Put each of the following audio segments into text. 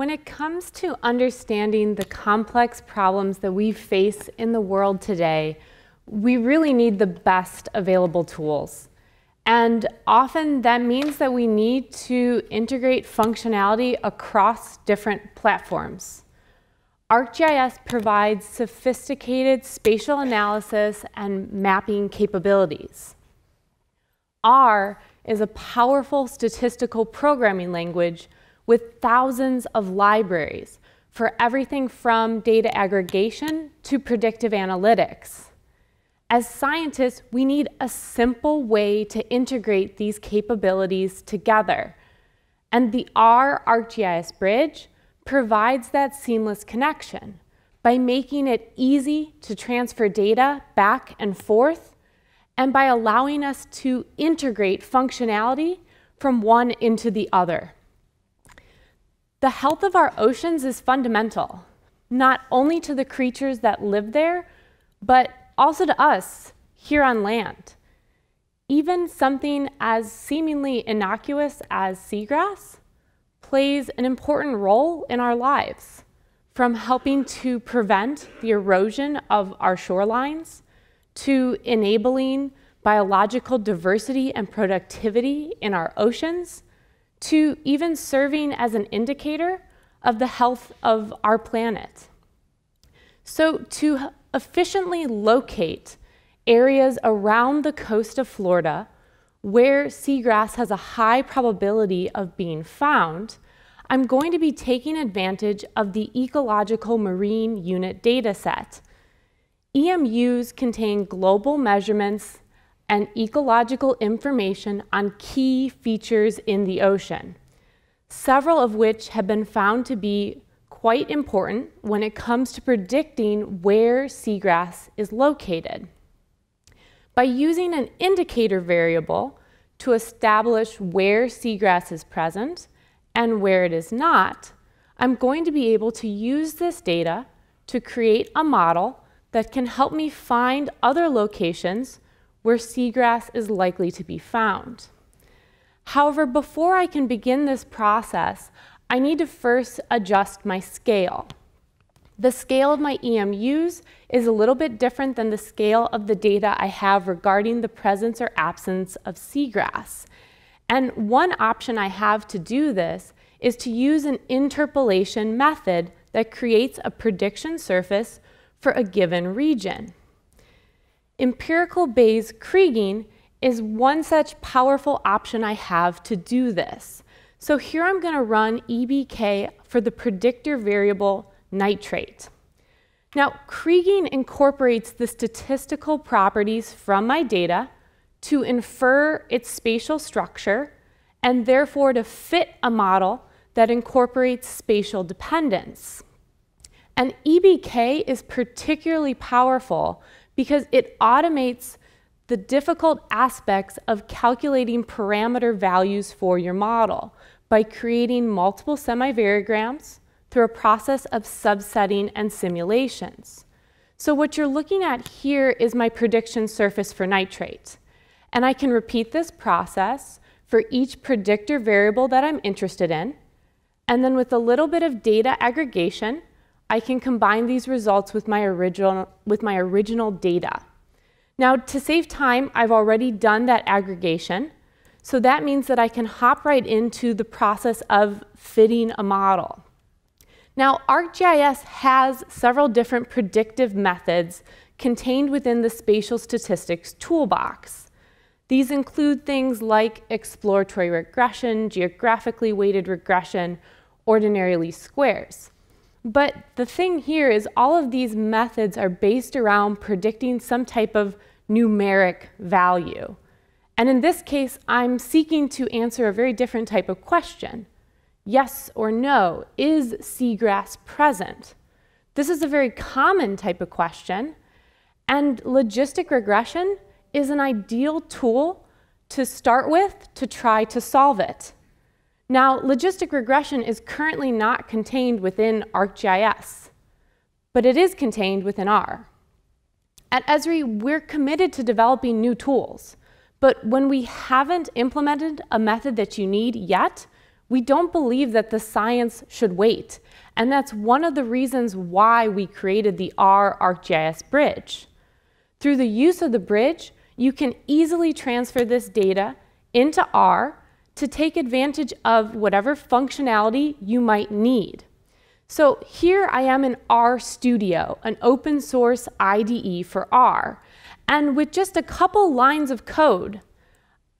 When it comes to understanding the complex problems that we face in the world today, we really need the best available tools. And often that means that we need to integrate functionality across different platforms. ArcGIS provides sophisticated spatial analysis and mapping capabilities. R is a powerful statistical programming language with thousands of libraries for everything from data aggregation to predictive analytics. As scientists, we need a simple way to integrate these capabilities together. And the R ArcGIS Bridge provides that seamless connection by making it easy to transfer data back and forth and by allowing us to integrate functionality from one into the other. The health of our oceans is fundamental, not only to the creatures that live there, but also to us here on land. Even something as seemingly innocuous as seagrass plays an important role in our lives, from helping to prevent the erosion of our shorelines to enabling biological diversity and productivity in our oceans to even serving as an indicator of the health of our planet. So to efficiently locate areas around the coast of Florida where seagrass has a high probability of being found, I'm going to be taking advantage of the Ecological Marine Unit dataset. EMUs contain global measurements and ecological information on key features in the ocean, several of which have been found to be quite important when it comes to predicting where seagrass is located. By using an indicator variable to establish where seagrass is present and where it is not, I'm going to be able to use this data to create a model that can help me find other locations where seagrass is likely to be found. However, before I can begin this process, I need to first adjust my scale. The scale of my EMUs is a little bit different than the scale of the data I have regarding the presence or absence of seagrass. And one option I have to do this is to use an interpolation method that creates a prediction surface for a given region. Empirical Bayes kriging is one such powerful option I have to do this. So here I'm going to run EBK for the predictor variable nitrate. Now, kriging incorporates the statistical properties from my data to infer its spatial structure and therefore to fit a model that incorporates spatial dependence. And EBK is particularly powerful because it automates the difficult aspects of calculating parameter values for your model by creating multiple semivariograms through a process of subsetting and simulations. So what you're looking at here is my prediction surface for nitrate. And I can repeat this process for each predictor variable that I'm interested in. And then with a little bit of data aggregation, I can combine these results with my original, with my original data. Now, to save time, I've already done that aggregation. So that means that I can hop right into the process of fitting a model. Now, ArcGIS has several different predictive methods contained within the spatial statistics toolbox. These include things like exploratory regression, geographically weighted regression, ordinary least squares. But the thing here is all of these methods are based around predicting some type of numeric value. And in this case, I'm seeking to answer a very different type of question. Yes or no, is seagrass present? This is a very common type of question, and logistic regression is an ideal tool to start with to try to solve it. Now, logistic regression is currently not contained within ArcGIS, but it is contained within R. At Esri, we're committed to developing new tools, but when we haven't implemented a method that you need yet, We don't believe that the science should wait. And that's one of the reasons why we created the R ArcGIS bridge. Through the use of the bridge, you can easily transfer this data into R to take advantage of whatever functionality you might need. So here I am in RStudio, an open source IDE for R. And with just a couple lines of code,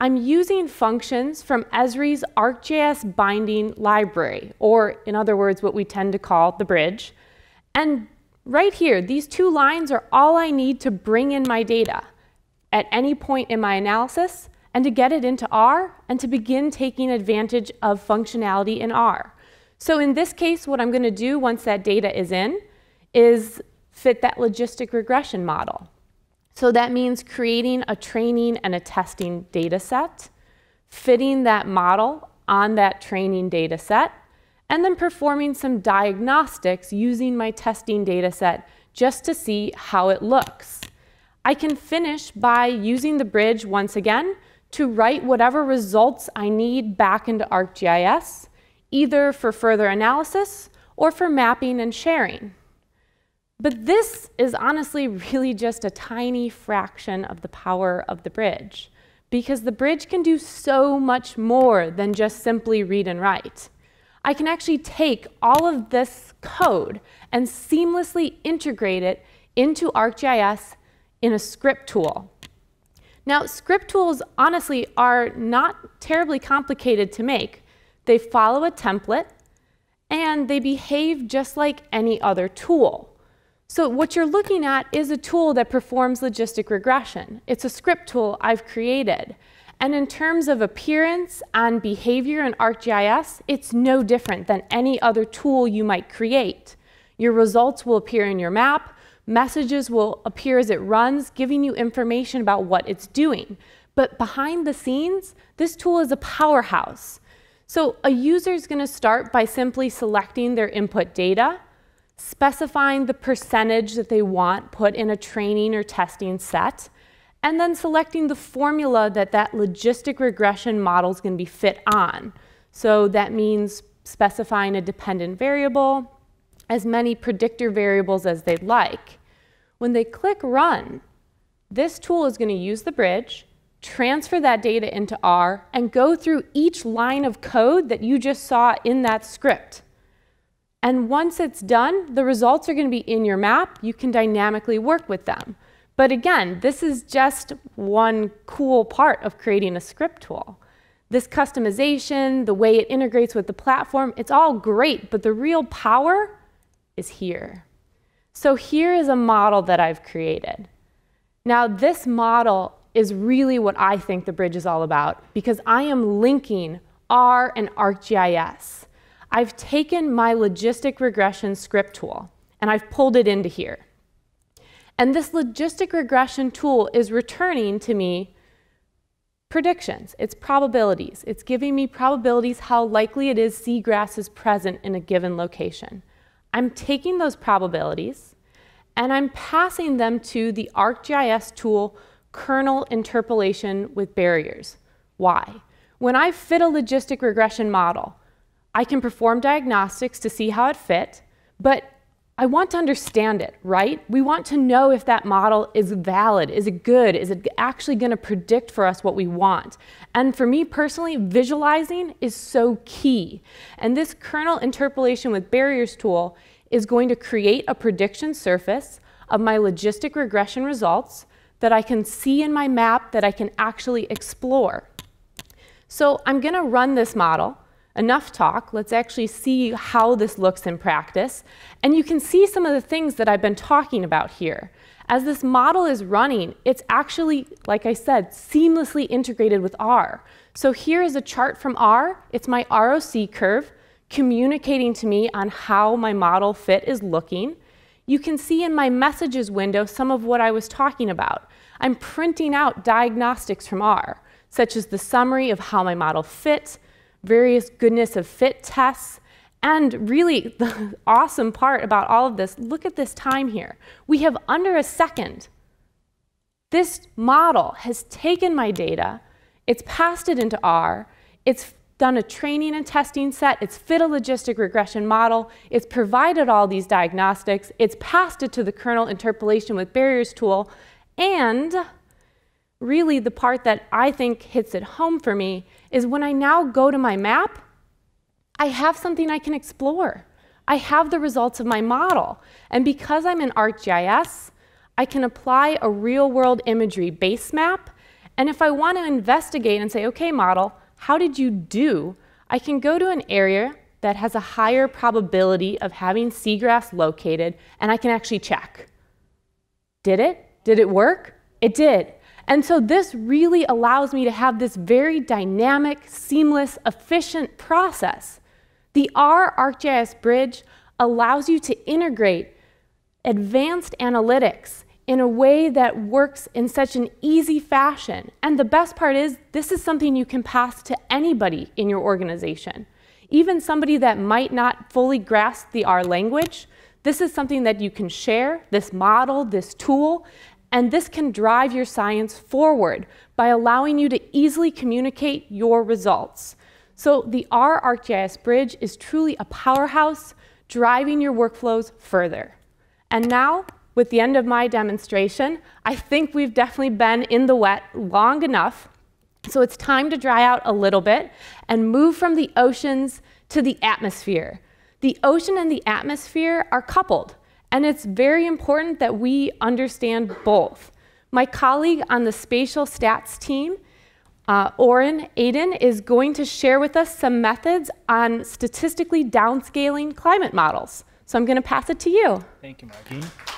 I'm using functions from Esri's ArcGIS binding library, or in other words, what we tend to call the bridge. And right here, these two lines are all I need to bring in my data at any point in my analysis and to get it into R and to begin taking advantage of functionality in R. So in this case, what I'm going to do once that data is in is fit that logistic regression model. So that means creating a training and a testing data set, fitting that model on that training data set, and then performing some diagnostics using my testing data set just to see how it looks. I can finish by using the bridge once again to write whatever results I need back into ArcGIS either for further analysis or for mapping and sharing. But this is honestly really just a tiny fraction of the power of the bridge, because the bridge can do so much more than just simply read and write. I can actually take all of this code and seamlessly integrate it into ArcGIS in a script tool. Now, script tools honestly are not terribly complicated to make. They follow a template, and they behave just like any other tool. So what you're looking at is a tool that performs logistic regression. It's a script tool I've created. And in terms of appearance and behavior in ArcGIS, it's no different than any other tool you might create. Your results will appear in your map, messages will appear as it runs, giving you information about what it's doing. But behind the scenes, this tool is a powerhouse. So a user is going to start by simply selecting their input data, specifying the percentage that they want put in a training or testing set, and then selecting the formula that that logistic regression model is going to be fit on. So that means specifying a dependent variable, as many predictor variables as they'd like. When they click Run, this tool is going to use the bridge, transfer that data into R, and go through each line of code that you just saw in that script. And once it's done, the results are going to be in your map. You can dynamically work with them. But again, this is just one cool part of creating a script tool. This customization, the way it integrates with the platform, it's all great, but the real power is here. So here is a model that I've created. Now, this model is really what I think the bridge is all about because I am linking R and ArcGIS. I've taken my logistic regression script tool and I've pulled it into here. And this logistic regression tool is returning to me predictions. It's probabilities. It's giving me probabilities how likely it is seagrass is present in a given location. I'm taking those probabilities and I'm passing them to the ArcGIS tool kernel interpolation with barriers. Why? When I fit a logistic regression model, I can perform diagnostics to see how it fit, but I want to understand it, right? We want to know if that model is valid, is it good, is it actually going to predict for us what we want? And for me personally, visualizing is so key. And this kernel interpolation with barriers tool is going to create a prediction surface of my logistic regression results that I can see in my map that I can actually explore. So I'm going to run this model. Enough talk. Let's actually see how this looks in practice. And you can see some of the things that I've been talking about here. As this model is running, it's actually, like I said, seamlessly integrated with R. So here is a chart from R. It's my ROC curve communicating to me on how my model fit is looking. You can see in my messages window some of what I was talking about. I'm printing out diagnostics from R, such as the summary of how my model fits, various goodness of fit tests, and really the awesome part about all of this, look at this time here. We have under a second. This model has taken my data, it's passed it into R, it's done a training and testing set, it's fit a logistic regression model, it's provided all these diagnostics, it's passed it to the kernel interpolation with barriers tool, and really the part that I think hits it home for me is when I now go to my map, I have something I can explore. I have the results of my model. And because I'm in ArcGIS, I can apply a real world imagery base map. And if I want to investigate and say, okay, model, how did you do? I can go to an area that has a higher probability of having seagrass located, and I can actually check. Did it? Did it work? It did. And so this really allows me to have this very dynamic, seamless, efficient process. The R ArcGIS Bridge allows you to integrate advanced analytics in a way that works in such an easy fashion. And the best part is, this is something you can pass to anybody in your organization. Even somebody that might not fully grasp the R language, this is something that you can share, this model, this tool, and this can drive your science forward by allowing you to easily communicate your results. So the R ArcGIS Bridge is truly a powerhouse driving your workflows further. And now, with the end of my demonstration, I think we've definitely been in the wet long enough. So it's time to dry out a little bit and move from the oceans to the atmosphere. The ocean and the atmosphere are coupled. And it's very important that we understand both. My colleague on the spatial stats team, uh, Orhun Aydin, is going to share with us some methods on statistically downscaling climate models. So I'm going to pass it to you. Thank you, Marjean.